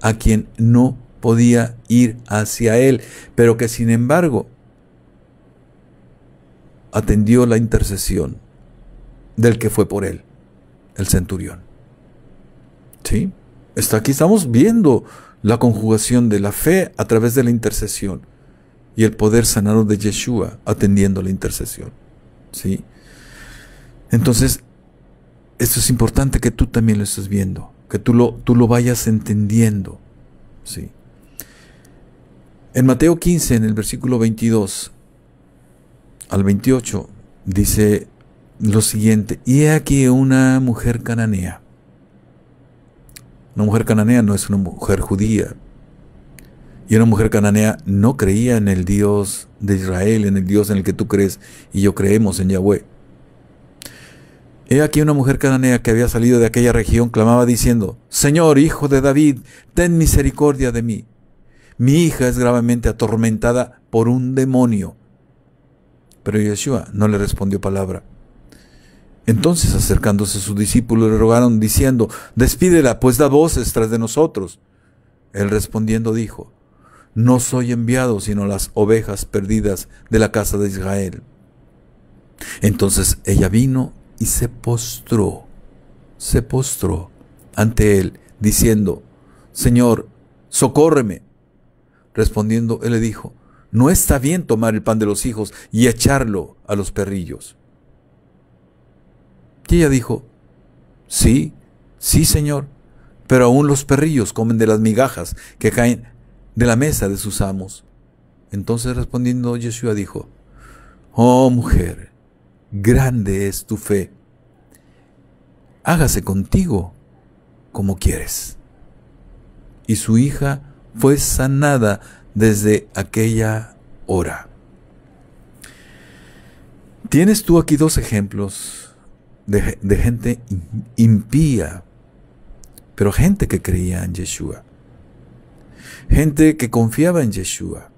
a quien no podía ir hacia él, pero que sin embargo atendió la intercesión del que fue por él, el centurión. ¿Sí? Está aquí estamos viendo la conjugación de la fe a través de la intercesión y el poder sanador de Yeshua atendiendo la intercesión. ¿Sí? Entonces, esto es importante que tú también lo estés viendo, que tú lo, tú lo vayas entendiendo. ¿Sí? En Mateo 15, en el versículo 22 al 28, dice lo siguiente, y he aquí una mujer cananea. Una mujer cananea no es una mujer judía. Y una mujer cananea no creía en el Dios de Israel, en el Dios en el que tú crees y yo creemos en Yahweh. He aquí una mujer cananea que había salido de aquella región clamaba diciendo, Señor, hijo de David, ten misericordia de mí. Mi hija es gravemente atormentada por un demonio. Pero Yeshua no le respondió palabra. Entonces acercándose a sus discípulos le rogaron diciendo, Despídela, pues da voces tras de nosotros. Él respondiendo dijo, No soy enviado sino las ovejas perdidas de la casa de Israel. Entonces ella vino y se postró, se postró ante él, diciendo, Señor, socórreme. Respondiendo, él le dijo, no está bien tomar el pan de los hijos y echarlo a los perrillos. Y ella dijo, sí, sí, Señor, pero aún los perrillos comen de las migajas que caen de la mesa de sus amos. Entonces respondiendo Yeshua dijo, Oh mujer, grande es tu fe. Hágase contigo como quieres. Y su hija fue sanada desde aquella hora. Tienes tú aquí dos ejemplos de, de, gente impía, pero gente que creía en Yeshua. Gente que confiaba en Yeshua.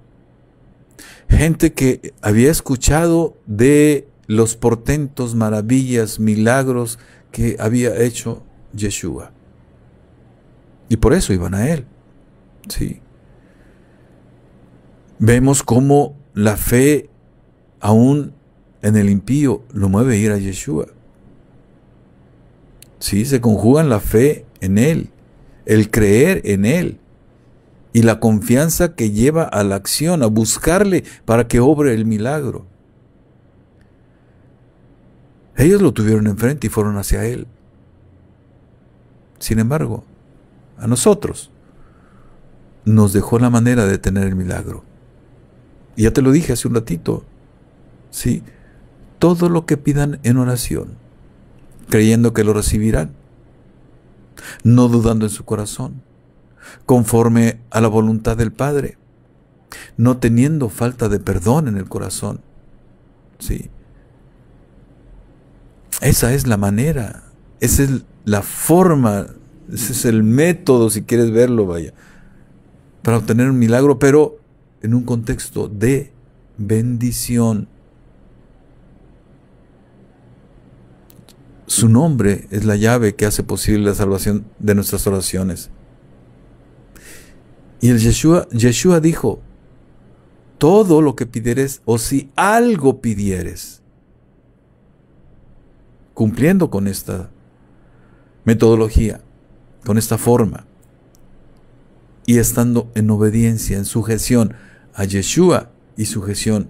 Gente que había escuchado de los portentos, maravillas, milagros que había hecho Yeshua. Y por eso iban a él. Sí. Vemos cómo la fe aún en el impío lo mueve a ir a Yeshua. Sí, se conjugan la fe en Él, el creer en Él y la confianza que lleva a la acción, a buscarle para que obre el milagro. Ellos lo tuvieron enfrente y fueron hacia Él. Sin embargo, a nosotros nos dejó la manera de tener el milagro. Ya te lo dije hace un ratito. Sí, todo lo que pidan en oración, creyendo que lo recibirán, no dudando en su corazón, conforme a la voluntad del Padre, no teniendo falta de perdón en el corazón. Sí, esa es la manera, esa es la forma, ese es el método, si quieres verlo, vaya, para obtener un milagro, pero en un contexto de bendición. Su nombre es la llave que hace posible la salvación de nuestras oraciones. Y el Yeshua, Yeshua dijo, todo lo que pidieres, o si algo pidieres, cumpliendo con esta metodología, con esta forma, y estando en obediencia, en sujeción a Yeshua y sujeción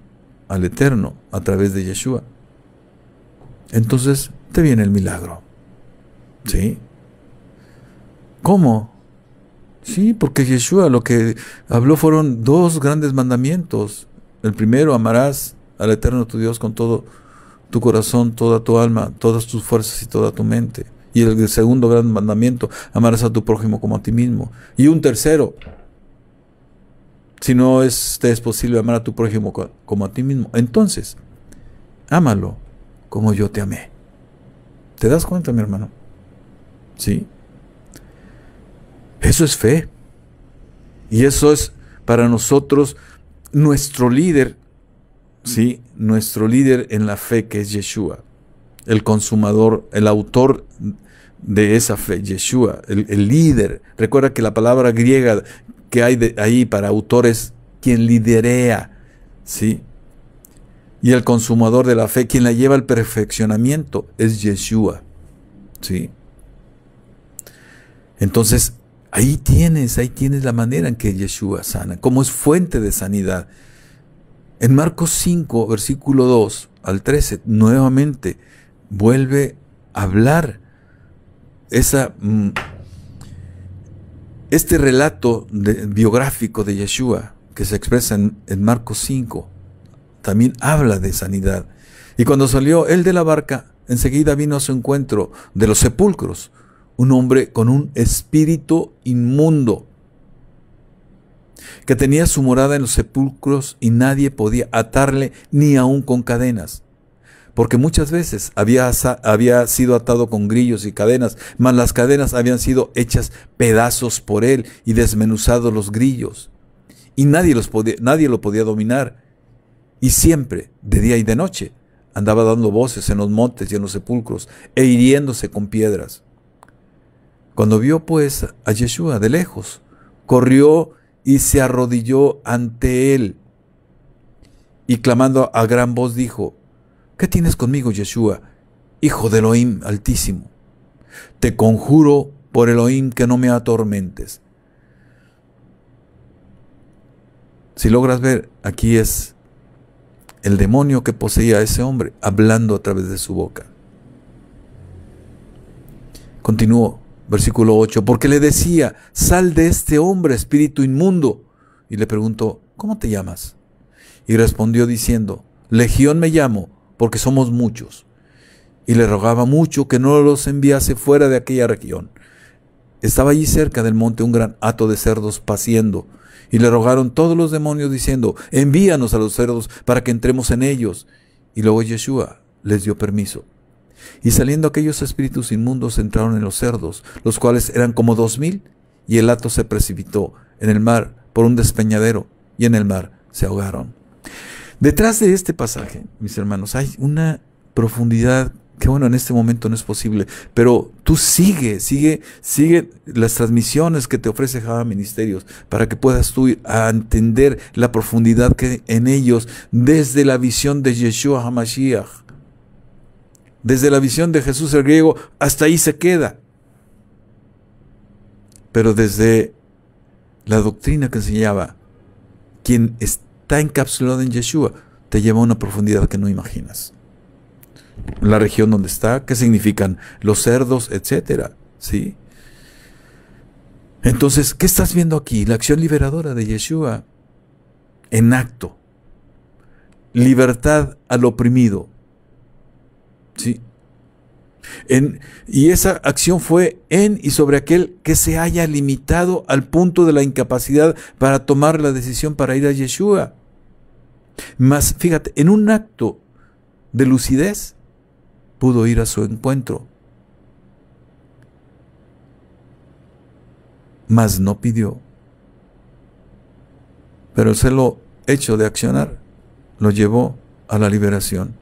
al Eterno a través de Yeshua, entonces te viene el milagro. ¿Sí? ¿Cómo? Sí, porque Yeshua lo que habló fueron dos grandes mandamientos. El primero, amarás al Eterno tu Dios con todo tu corazón, toda tu alma, todas tus fuerzas y toda tu mente. Y el segundo gran mandamiento, amarás a tu prójimo como a ti mismo. Y un tercero, si no es, te es posible amar a tu prójimo como a ti mismo, entonces, ámalo como yo te amé. ¿Te das cuenta, mi hermano? Sí. Eso es fe. Y eso es para nosotros nuestro líder, ¿sí? Nuestro líder en la fe que es Yeshua, el consumador, el autor de esa fe, Yeshua, el, líder. Recuerda que la palabra griega que hay de, ahí para autores, quien liderea, ¿sí? Y el consumador de la fe, quien la lleva al perfeccionamiento, es Yeshua, ¿sí? Entonces, ahí tienes, ahí tienes la manera en que Yeshua sana, como es fuente de sanidad. En Marcos 5, versículo 2 al 13, nuevamente vuelve a hablar esa, mm, este relato biográfico de Yeshua que se expresa en, en Marcos 5 también habla de sanidad. Y cuando salió él de la barca, enseguida vino a su encuentro de los sepulcros un hombre con un espíritu inmundo que tenía su morada en los sepulcros y nadie podía atarle ni aun con cadenas porque muchas veces había, sido atado con grillos y cadenas, mas las cadenas habían sido hechas pedazos por él y desmenuzados los grillos. Y nadie, los podía, nadie lo podía dominar. Y siempre, de día y de noche, andaba dando voces en los montes y en los sepulcros, e hiriéndose con piedras. Cuando vio pues a Yeshua de lejos, corrió y se arrodilló ante él, y clamando a gran voz dijo, ¿Qué tienes conmigo, Yeshua, hijo de Elohim altísimo? Te conjuro por Elohim que no me atormentes. Si logras ver, aquí es el demonio que poseía a ese hombre hablando a través de su boca. Continuó, versículo 8, porque le decía, sal de este hombre, espíritu inmundo. Y le preguntó, ¿cómo te llamas? Y respondió diciendo, Legión me llamo porque somos muchos. Y le rogaba mucho que no los enviase fuera de aquella región. Estaba allí cerca del monte un gran hato de cerdos paciendo, y le rogaron todos los demonios diciendo, envíanos a los cerdos para que entremos en ellos. Y luego Yeshua les dio permiso. Y saliendo aquellos espíritus inmundos entraron en los cerdos, los cuales eran como dos mil, y el hato se precipitó en el mar por un despeñadero, y en el mar se ahogaron. Detrás de este pasaje, mis hermanos, hay una profundidad que bueno, en este momento no es posible, pero tú sigue, sigue, sigue las transmisiones que te ofrece Java Ministerios para que puedas tú a entender la profundidad que en ellos, desde la visión de Yeshua HaMashiach, desde la visión de Jesús el griego, hasta ahí se queda. Pero desde la doctrina que enseñaba, quien está está encapsulado en Yeshua, te lleva a una profundidad que no imaginas. La región donde está, qué significan los cerdos, etcétera, ¿sí? Entonces, ¿qué estás viendo aquí? La acción liberadora de Yeshua en acto. Libertad al oprimido. ¿Sí? y esa acción fue en y sobre aquel que se haya limitado al punto de la incapacidad para tomar la decisión para ir a Yeshua. Mas fíjate, en un acto de lucidez pudo ir a su encuentro. Mas no pidió. Pero el celo hecho de accionar lo llevó a la liberación.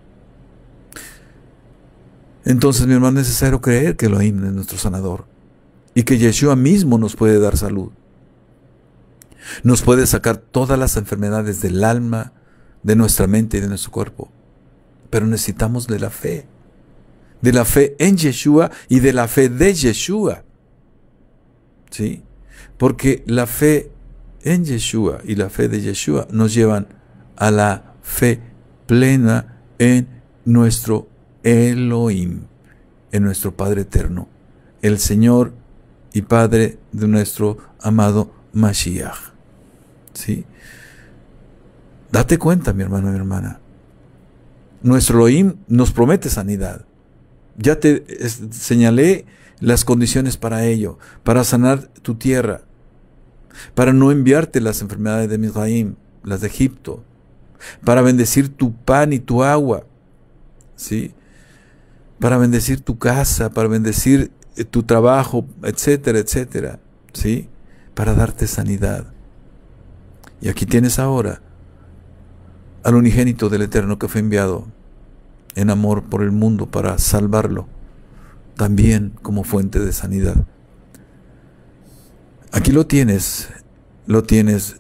Entonces, mi hermano, es necesario creer que Elohim es nuestro sanador y que Yeshua mismo nos puede dar salud. Nos puede sacar todas las enfermedades del alma, de nuestra mente y de nuestro cuerpo. Pero necesitamos de la fe. De la fe en Yeshua y de la fe de Yeshua. ¿Sí? Porque la fe en Yeshua y la fe de Yeshua nos llevan a la fe plena en nuestro Elohim, en nuestro Padre eterno, el Señor y Padre de nuestro amado Mashiach. ¿Sí? Date cuenta, mi hermano mi hermana. Nuestro Elohim nos promete sanidad. Ya te señalé las condiciones para ello, para sanar tu tierra, para no enviarte las enfermedades de Misraim, las de Egipto, para bendecir tu pan y tu agua, ¿sí? para bendecir tu casa, para bendecir eh, tu trabajo, etcétera, etcétera, ¿sí? Para darte sanidad. Y aquí tienes ahora al unigénito del Eterno que fue enviado en amor por el mundo para salvarlo, también como fuente de sanidad. Aquí lo tienes, lo tienes,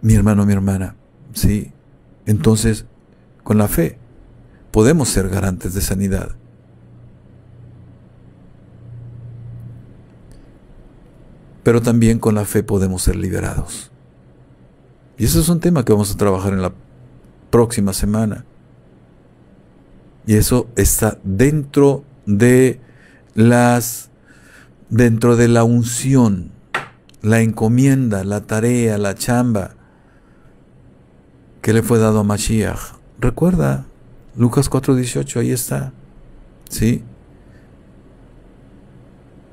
mi hermano, mi hermana, ¿sí? Entonces, con la fe, podemos ser garantes de sanidad. Pero también con la fe podemos ser liberados. Y eso es un tema que vamos a trabajar en la próxima semana. Y eso está dentro de las dentro de la unción, la encomienda, la tarea, la chamba que le fue dado a Mashiach. Recuerda, Lucas 4:18, ahí está. ¿Sí?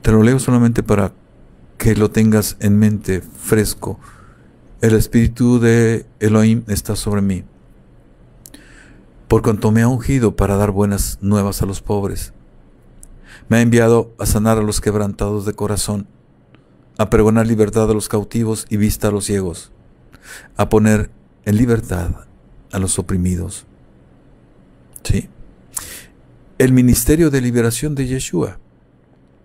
Te lo leo solamente para que lo tengas en mente fresco. El espíritu de Elohim está sobre mí. Por cuanto me ha ungido para dar buenas nuevas a los pobres. Me ha enviado a sanar a los quebrantados de corazón, a pregonar libertad a los cautivos y vista a los ciegos, a poner en libertad a los oprimidos. Sí. El ministerio de liberación de Yeshua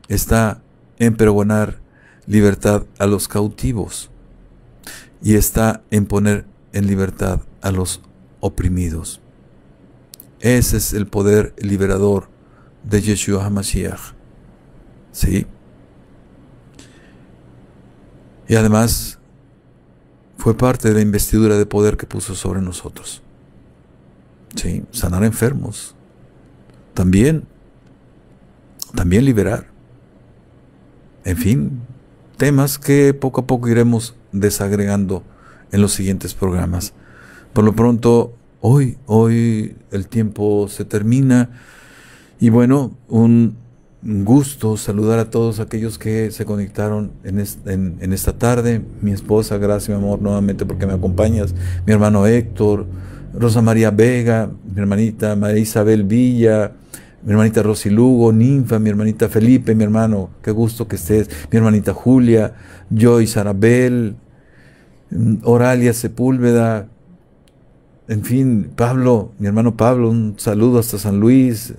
está en pregonar libertad a los cautivos y está en poner en libertad a los oprimidos. Ese es el poder liberador de Yeshua HaMashiach. ¿Sí? Y además fue parte de la investidura de poder que puso sobre nosotros. ¿Sí? Sanar enfermos. También. También liberar. En fin, temas que poco a poco iremos desagregando en los siguientes programas. Por lo pronto, hoy, hoy el tiempo se termina y bueno, un gusto saludar a todos aquellos que se conectaron en, esta tarde. Mi esposa, gracias mi amor nuevamente porque me acompañas. Mi hermano Héctor, Rosa María Vega, mi hermanita María Isabel Villa, mi hermanita Rosy Lugo, Ninfa, mi hermanita Felipe, mi hermano, qué gusto que estés, mi hermanita Julia, Joyce Arabel, Oralia Sepúlveda, en fin, Pablo, mi hermano Pablo, un saludo hasta San Luis,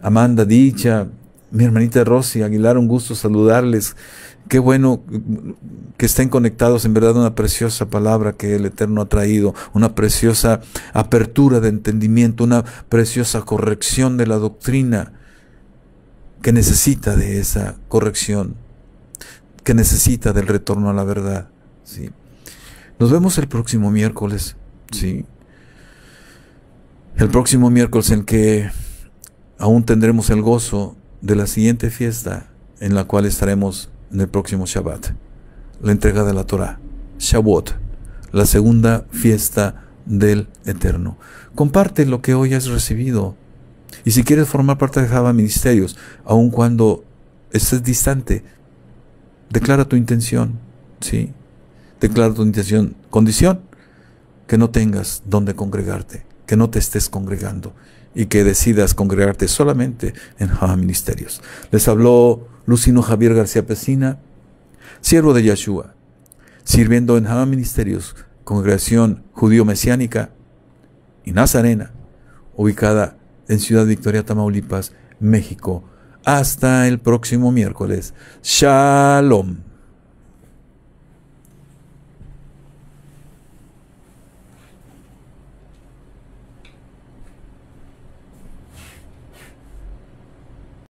Amanda Dicha, mi hermanita Rosy Aguilar, un gusto saludarles. Qué bueno que estén conectados, en verdad una preciosa palabra que el Eterno ha traído, una preciosa apertura de entendimiento, una preciosa corrección de la doctrina que necesita de esa corrección, que necesita del retorno a la verdad. ¿sí? Nos vemos el próximo miércoles, ¿sí? El próximo miércoles en que aún tendremos el gozo de la siguiente fiesta en la cual estaremos en el próximo Shabbat, la entrega de la Torah, Shavuot, la segunda fiesta del Eterno. Comparte lo que hoy has recibido. Y si quieres formar parte de Java Ministerios, aun cuando estés distante, declara tu intención, ¿sí? Declara tu intención. Condición, que no tengas donde congregarte, que no te estés congregando y que decidas congregarte solamente en Java Ministerios. Les habló Lucino Javier García Pesina, siervo de Yeshua, sirviendo en Java Ministerios, congregación judío-mesiánica y nazarena, ubicada en Ciudad Victoria, Tamaulipas, México. Hasta el próximo miércoles. Shalom.